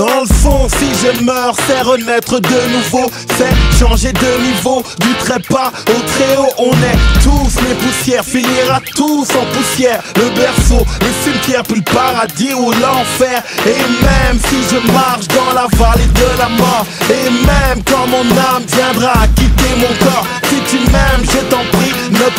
Dans le fond, si je meurs, c'est renaître de nouveau, c'est changer de niveau, du trépas au très haut. On est tous les poussières, finira tous en poussière. Le berceau, le cimetière, puis le paradis ou l'enfer. Et même si je marche dans la vallée de la mort, et même quand mon âme viendra quitter mon corps,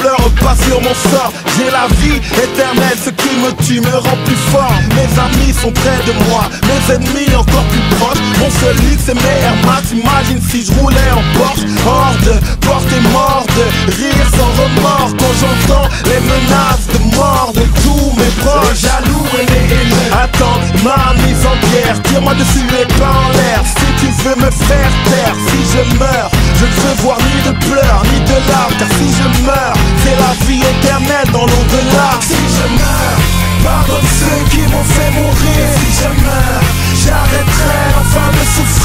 pleure pas sur mon sort. J'ai la vie éternelle, ce qui me tue me rend plus fort. Mes amis sont près de moi, mes ennemis encore plus proches. Mon seul luxe c'est mes Air. Imagine si je roulais en Porsche, hors de portée morde, rire sans remords quand j'entends les menaces de mort de tous mes proches. jaloux et les haineux. Attends ma mise en pierre, tire-moi dessus et pas en l'air. Si tu veux me faire taire, si je meurs, je ne veux voir ni de pleurs mourir. Si je meurs, j'arrêterai enfin de souffrir.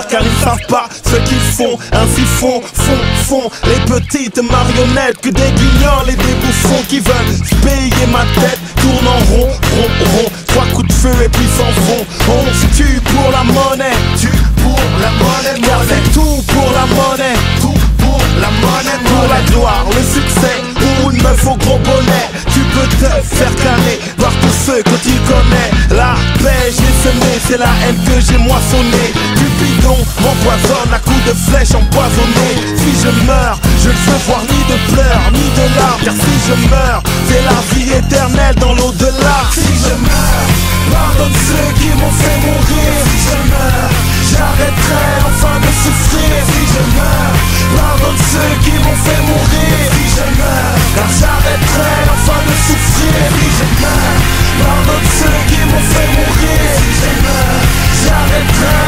Car ils savent pas ce qu'ils font. Ainsi font, font, font les petites marionnettes que des guignols et des bouffons qui veulent payer ma tête. Tourne en rond, rond, rond. Trois coups de feu et puis s'en vont. On se tue pour la monnaie, tue pour la monnaie. Car c'est tout pour la monnaie, tout pour la monnaie. Pour la gloire, le succès ou une meuf au gros bonnet. Tu peux te faire canner par tous ceux que tu connais. La paix, j'ai semé, c'est la haine que j'ai moissonné. M'empoisonne à coups de flèche empoisonnée Si je meurs, je ne veux voir ni de pleurs, ni de larmes. Car si je meurs, c'est la vie éternelle dans l'au-delà. Si je meurs, pardonne ceux qui m'ont fait mourir. Si je meurs, j'arrêterai enfin de souffrir. Si je meurs, pardonne ceux qui m'ont fait mourir. Si je meurs, car j'arrêterai enfin de souffrir. Si je meurs, pardonne ceux qui m'ont fait mourir. Si je meurs, j'arrêterai